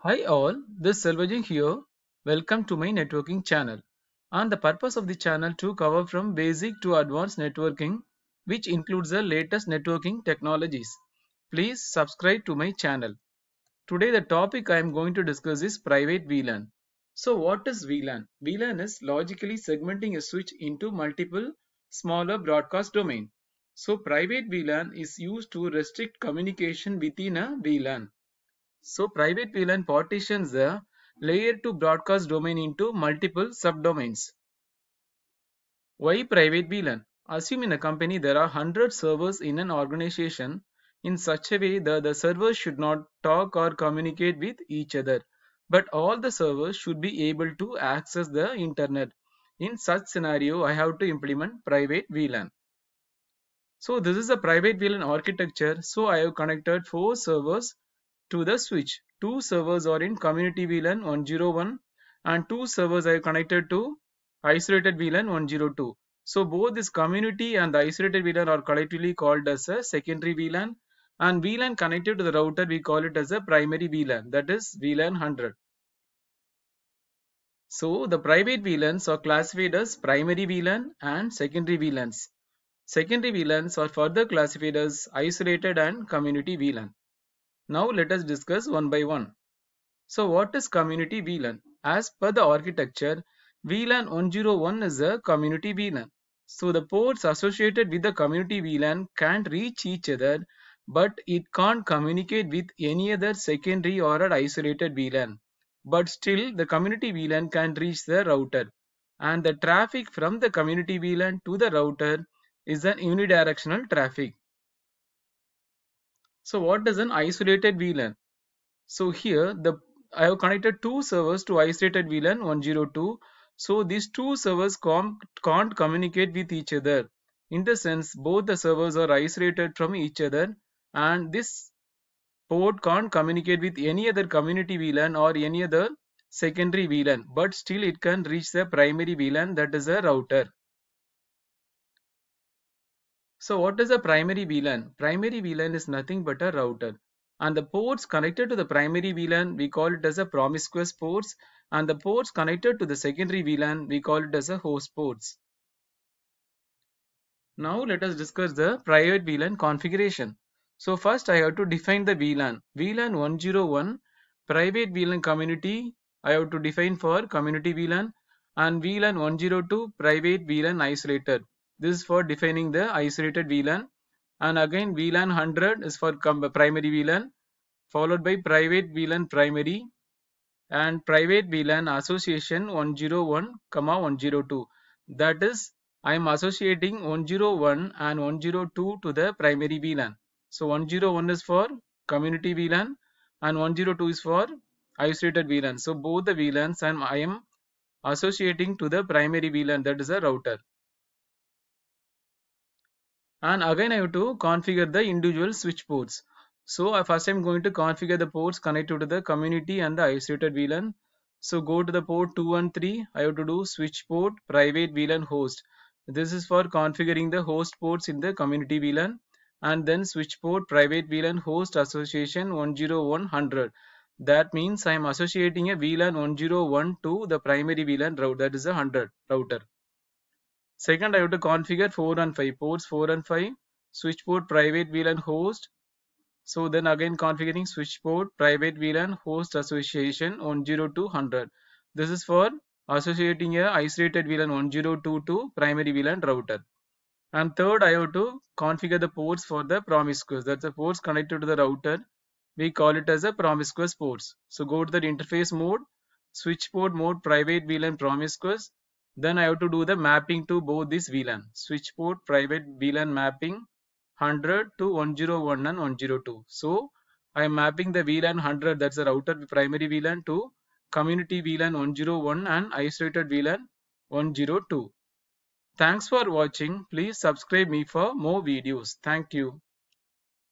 Hi all, this is Selvajegan here. Welcome to my networking channel. And the purpose of the channel to cover from basic to advanced networking which includes the latest networking technologies. Please subscribe to my channel. Today the topic I am going to discuss is private VLAN. So what is VLAN? VLAN is logically segmenting a switch into multiple smaller broadcast domain. So private VLAN is used to restrict communication within a VLAN. So private VLAN partitions the layer 2 broadcast domain into multiple subdomains. Why private VLAN? Assume in a company there are 100 servers in an organization in such a way that the servers should not talk or communicate with each other. But all the servers should be able to access the internet. In such scenario, I have to implement private VLAN. So this is a private VLAN architecture. So I have connected four servers to the switch. Two servers are in community VLAN 101 and two servers are connected to isolated VLAN 102. So both this community and the isolated VLAN are collectively called as a secondary VLAN and VLAN connected to the router we call it as a primary VLAN that is VLAN 100. So the private VLANs are classified as primary VLAN and secondary VLANs. Secondary VLANs are further classified as isolated and community VLAN. Now let us discuss one by one. So what is community VLAN? As per the architecture, VLAN 101 is a community VLAN. So the ports associated with the community VLAN can't reach each other but it can't communicate with any other secondary or an isolated VLAN. But still the community VLAN can reach the router and the traffic from the community VLAN to the router is an unidirectional traffic. So what is an isolated VLAN? So here the I have connected two servers to isolated VLAN 102. So these two servers can't communicate with each other. In the sense both the servers are isolated from each other and this port can't communicate with any other community VLAN or any other secondary VLAN but still it can reach the primary VLAN that is a router. So what is a primary VLAN? Primary VLAN is nothing but a router. And the ports connected to the primary VLAN, we call it as a promiscuous ports. And the ports connected to the secondary VLAN, we call it as a host ports. Now let us discuss the private VLAN configuration. So first I have to define the VLAN. VLAN 101 private VLAN community I have to define for community VLAN and VLAN 102 private VLAN isolated. This is for defining the isolated VLAN and again VLAN 100 is for primary VLAN followed by private VLAN primary and private VLAN association 101 comma 102 that is I am associating 101 and 102 to the primary VLAN. So 101 is for community VLAN and 102 is for isolated VLAN. So both the VLANs and I am associating to the primary VLAN that is a router and again I have to configure the individual switch ports. So first I'm going to configure the ports connected to the community and the isolated VLAN. So go to the port 2 and 3. I have to do switch port private VLAN host. This is for configuring the host ports in the community VLAN and then switch port private VLAN host association 10100. That means I am associating a VLAN 101 to the primary VLAN route that is a 100 router. Second, I have to configure 4 and 5 ports 4 and 5 switch port private VLAN host. So then again configuring switch port private VLAN host association 10200. This is for associating a isolated VLAN 102 to primary VLAN router. And third, I have to configure the ports for the promiscuous. That's the ports connected to the router. We call it as a promiscuous ports. So go to the interface mode, switch port mode private VLAN promiscuous then I have to do the mapping to both these VLAN. Switch port private VLAN mapping 100 to 101 and 102. So I am mapping the VLAN 100 that's the router primary VLAN to community VLAN 101 and isolated VLAN 102. Thanks for watching. Please subscribe me for more videos. Thank you.